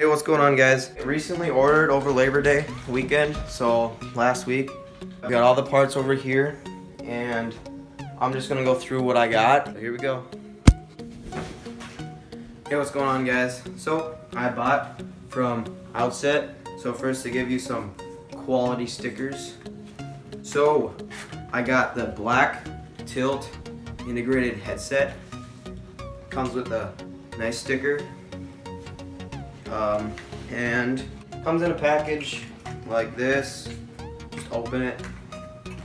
Hey, what's going on guys? Recently ordered over Labor Day weekend, so last week. I got all the parts over here, and I'm just gonna go through what I got. Here we go. Hey, what's going on guys? So, I bought from Outset. So first to give you some quality stickers. So, I got the black tilt integrated headset. Comes with a nice sticker um, and comes in a package like this. Just open it.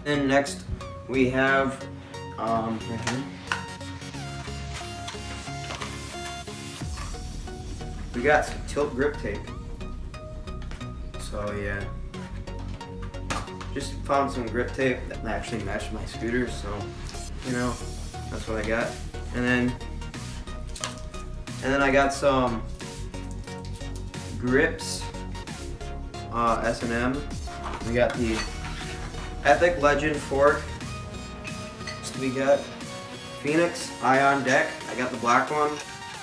And next we have um, we got some tilt grip tape. So yeah, just found some grip tape that actually matched my scooter. So you know, that's what I got. And then and then I got some grips, uh, S&M. We got the Epic Legend fork. We got Phoenix Ion Deck. I got the black one.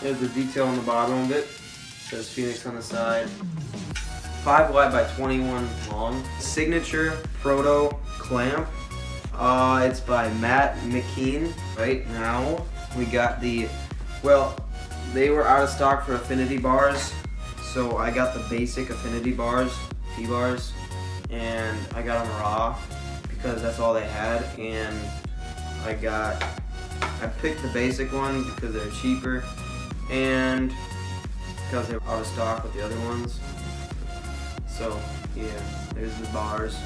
There's the detail on the bottom of it. it says Phoenix on the side. 5 wide by 21 long. Signature Proto clamp. Uh, it's by Matt McKeen. Right now, we got the, well, they were out of stock for affinity bars. So I got the basic affinity bars, T-bars, and I got them raw because that's all they had. And I got, I picked the basic one because they're cheaper and because they're out of stock with the other ones. So yeah, there's the bars.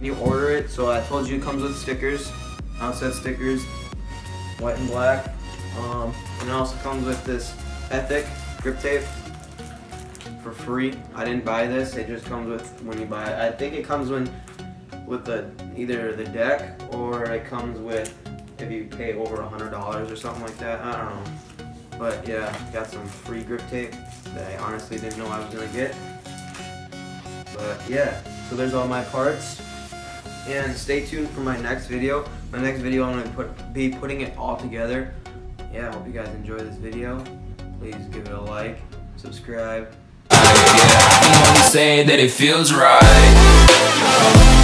You order it, so I told you it comes with stickers, outset stickers, white and black. Um, and it also comes with this Epic grip tape for free. I didn't buy this. It just comes with when you buy it. I think it comes when with the either the deck or it comes with if you pay over a hundred dollars or something like that. I don't know. But yeah, got some free grip tape that I honestly didn't know I was gonna get. But yeah, so there's all my parts. And stay tuned for my next video. My next video I'm gonna put be putting it all together. Yeah, I hope you guys enjoy this video. Please give it a like, subscribe, saying that it feels right